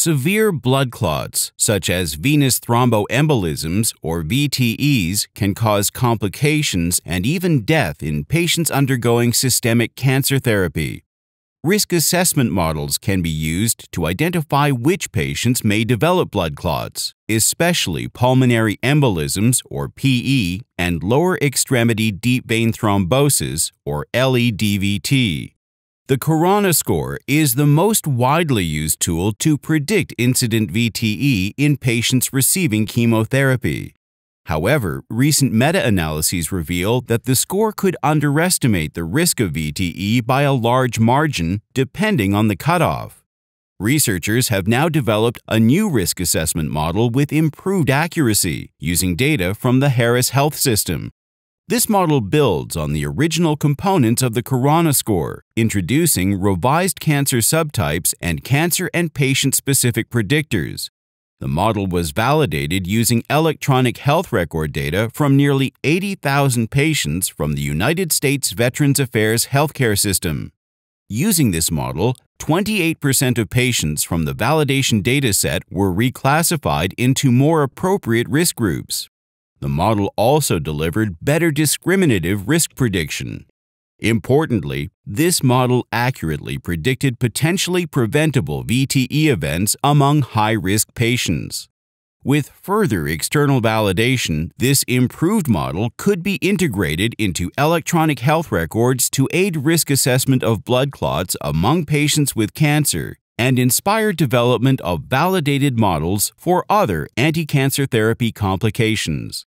Severe blood clots, such as venous thromboembolisms or VTEs, can cause complications and even death in patients undergoing systemic cancer therapy. Risk assessment models can be used to identify which patients may develop blood clots, especially pulmonary embolisms or PE and lower extremity deep vein thrombosis or LEDVT. The Khorana score is the most widely used tool to predict incident VTE in patients receiving chemotherapy. However, recent meta analyses reveal that the score could underestimate the risk of VTE by a large margin depending on the cutoff. Researchers have now developed a new risk assessment model with improved accuracy using data from the Harris Health System. This model builds on the original components of the Khorana score, introducing revised cancer subtypes and cancer and patient-specific predictors. The model was validated using electronic health record data from nearly 80,000 patients from the United States Veterans Affairs healthcare system. Using this model, 28% of patients from the validation dataset were reclassified into more appropriate risk groups. The model also delivered better discriminative risk prediction. Importantly, this model accurately predicted potentially preventable VTE events among high-risk patients. With further external validation, this improved model could be integrated into electronic health records to aid risk assessment of blood clots among patients with cancer and inspire development of validated models for other anti-cancer therapy complications.